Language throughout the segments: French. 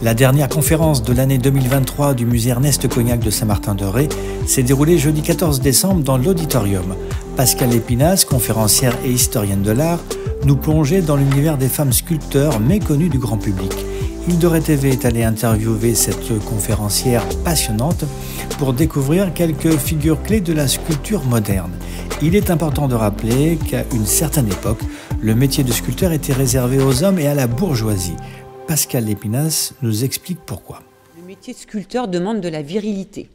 La dernière conférence de l'année 2023 du musée Ernest Cognac de Saint-Martin-de-Ré s'est déroulée jeudi 14 décembre dans l'auditorium. Pascal Lépinas, conférencière et historienne de l'art, nous plongeait dans l'univers des femmes sculpteurs méconnues du grand public. Hilde TV est allé interviewer cette conférencière passionnante pour découvrir quelques figures clés de la sculpture moderne. Il est important de rappeler qu'à une certaine époque, le métier de sculpteur était réservé aux hommes et à la bourgeoisie. Pascal Lépinas nous explique pourquoi. Le métier de sculpteur demande de la virilité.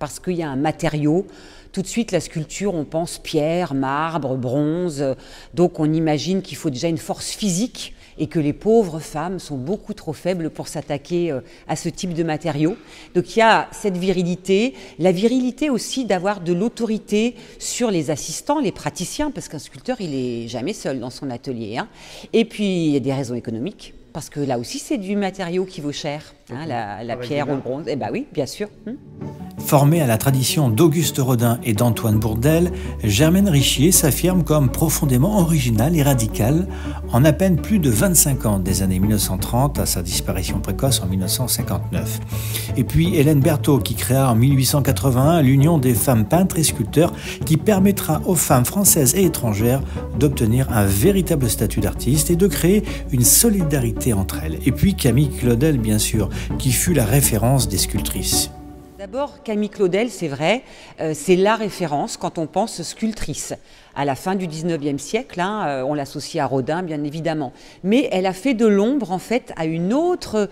Parce qu'il y a un matériau. Tout de suite, la sculpture, on pense pierre, marbre, bronze. Donc, on imagine qu'il faut déjà une force physique et que les pauvres femmes sont beaucoup trop faibles pour s'attaquer euh, à ce type de matériaux. Donc, il y a cette virilité, la virilité aussi d'avoir de l'autorité sur les assistants, les praticiens, parce qu'un sculpteur, il est jamais seul dans son atelier. Hein. Et puis, il y a des raisons économiques parce que là aussi c'est du matériau qui vaut cher, hein, la, pierre ou le bronze. Eh bien oui, bien sûr. Hmm. Formée à la tradition d'Auguste Rodin et d'Antoine Bourdel, Germaine Richier s'affirme comme profondément originale et radicale en à peine plus de 25 ans, des années 1930 à sa disparition précoce en 1959. Et puis Hélène Berthaud qui créa en 1881 l'Union des femmes peintres et sculpteurs qui permettra aux femmes françaises et étrangères d'obtenir un véritable statut d'artiste et de créer une solidarité entre elles. Et puis Camille Claudel, bien sûr, qui fut la référence des sculptrices. D'abord, Camille Claudel, c'est vrai, euh, c'est la référence quand on pense sculptrice. À la fin du 19e siècle, hein, euh, on l'associe à Rodin, bien évidemment. Mais elle a fait de l'ombre, en fait, à une autre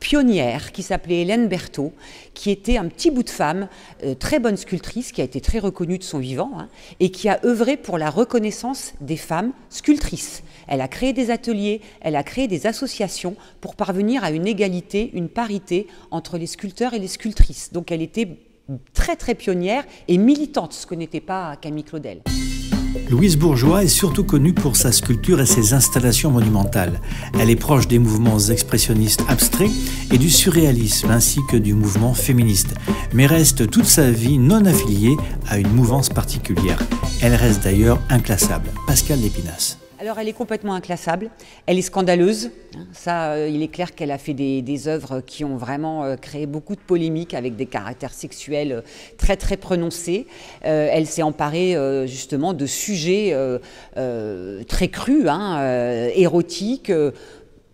pionnière qui s'appelait Hélène Berthaud, qui était un petit bout de femme, euh, très bonne sculptrice, qui a été très reconnue de son vivant, hein, et qui a œuvré pour la reconnaissance des femmes sculptrices. Elle a créé des ateliers, elle a créé des associations pour parvenir à une égalité, une parité entre les sculpteurs et les sculptrices. Donc elle était très très pionnière et militante, ce que n'était pas Camille Claudel. Louise Bourgeois est surtout connue pour sa sculpture et ses installations monumentales. Elle est proche des mouvements expressionnistes abstraits et du surréalisme ainsi que du mouvement féministe, mais reste toute sa vie non affiliée à une mouvance particulière. Elle reste d'ailleurs inclassable. Pascal Lépinas. Alors elle est complètement inclassable, elle est scandaleuse. Ça, euh, il est clair qu'elle a fait des, œuvres qui ont vraiment euh, créé beaucoup de polémiques avec des caractères sexuels euh, très très prononcés. elle s'est emparée justement de sujets très crus, hein, érotiques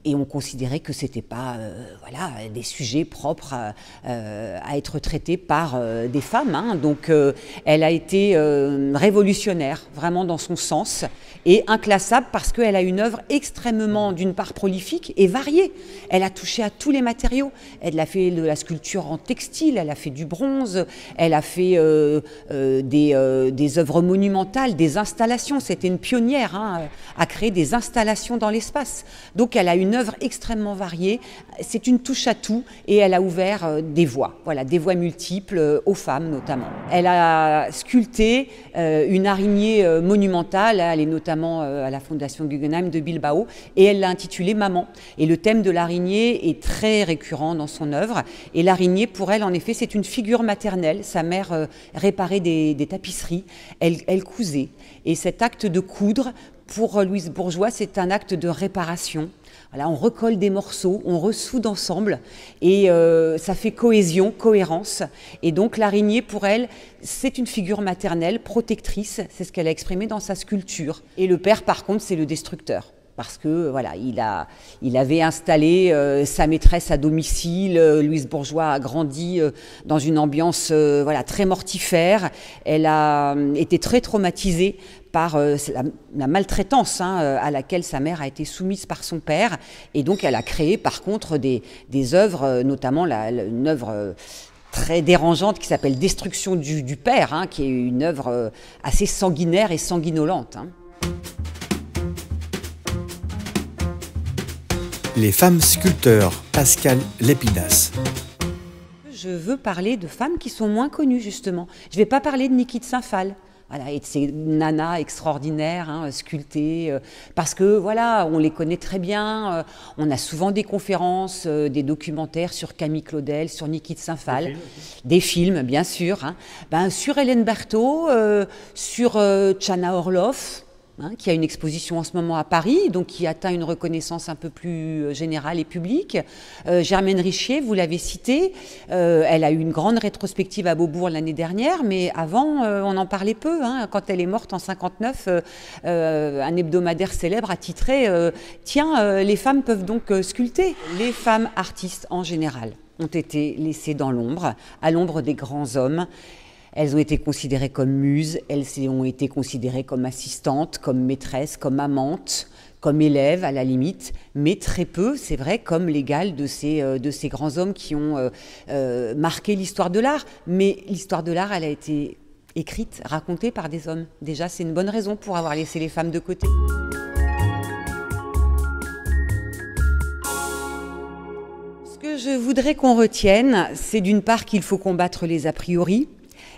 et on considérait que c'était pas voilà des sujets propres à, être traités par des femmes. Hein. Donc elle a été révolutionnaire vraiment dans son sens et inclassable parce qu'elle a une œuvre extrêmement, d'une part, prolifique et variée. Elle a touché à tous les matériaux. Elle a fait de la sculpture en textile, elle a fait du bronze, elle a fait euh, euh, des, euh, des, œuvres monumentales, des installations. C'était une pionnière hein, à créer des installations dans l'espace. Donc elle a une œuvre extrêmement variée. C'est une touche à tout et elle a ouvert des voies, voilà, des voies multiples aux femmes notamment. Elle a sculpté une araignée monumentale. Elle est notamment euh, à la Fondation Guggenheim de Bilbao, et elle l'a intitulé Maman. Et le thème de l'araignée est très récurrent dans son œuvre. Et l'araignée, pour elle, en effet, c'est une figure maternelle. Sa mère euh, réparait des, tapisseries, elle cousait. Et cet acte de coudre, pour Louise Bourgeois, c'est un acte de réparation on recolle des morceaux, on ressoude ensemble et euh, ça fait cohésion, cohérence. Et donc l'araignée, pour elle, c'est une figure maternelle, protectrice, c'est ce qu'elle a exprimé dans sa sculpture. Et le père, par contre, c'est le destructeur parce que voilà, il, a, il avait installé euh, sa maîtresse à domicile. Louise Bourgeois a grandi euh, dans une ambiance voilà très mortifère. Elle a été très traumatisée par euh, la, maltraitance hein, euh, à laquelle sa mère a été soumise par son père. Et donc elle a créé par contre des, des œuvres, euh, notamment la, une œuvre très dérangeante qui s'appelle Destruction du, père, hein, qui est une œuvre assez sanguinaire et sanguinolente. Hein. Les femmes sculpteurs, Pascal Lépidas. Je veux parler de femmes qui sont moins connues, justement. Je ne vais pas parler de Niki de Saint-Phal. Voilà, et de ces nanas extraordinaires, hein, sculptées, euh, parce que voilà, on les connaît très bien. Euh, on a souvent des conférences, euh, des documentaires sur Camille Claudel, sur Niki de Saint-Phal, des, films, bien sûr. Hein. Ben, sur Hélène Berthaud, sur Chana Orloff, hein, qui a une exposition en ce moment à Paris, donc qui atteint une reconnaissance un peu plus euh, générale et publique. Euh, Germaine Richier, vous l'avez citée, euh, elle a eu une grande rétrospective à Beaubourg l'année dernière, mais avant, on en parlait peu. Hein. Quand elle est morte en 59, un hebdomadaire célèbre a titré Tiens, les femmes peuvent donc sculpter. Les femmes artistes en général ont été laissées dans l'ombre, à l'ombre des grands hommes. Elles ont été considérées comme muses, elles ont été considérées comme assistantes, comme maîtresses, comme amantes, comme élèves à la limite, mais très peu, c'est vrai, comme l'égal de ces, euh, de ces grands hommes qui ont euh, euh, marqué l'histoire de l'art. Mais l'histoire de l'art, elle a été écrite, racontée par des hommes. Déjà, c'est une bonne raison pour avoir laissé les femmes de côté. Ce que je voudrais qu'on retienne, c'est d'une part qu'il faut combattre les a priori,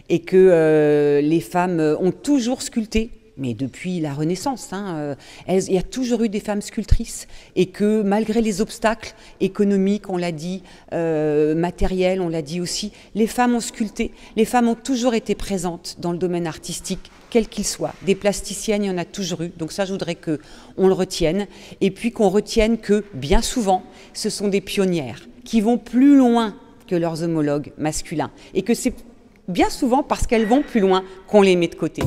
et que euh, les femmes ont toujours sculpté mais depuis la Renaissance. Hein, euh, il y a toujours eu des femmes sculptrices et que malgré les obstacles économiques, on l'a dit, euh, matériels, on l'a dit aussi, les femmes ont sculpté. Les femmes ont toujours été présentes dans le domaine artistique, quel qu'il soit. Des plasticiennes, il y en a toujours eu. Donc ça, je voudrais que on le retienne. Et puis qu'on retienne que bien souvent, ce sont des pionnières qui vont plus loin que leurs homologues masculins et que c'est bien souvent parce qu'elles vont plus loin qu'on les met de côté.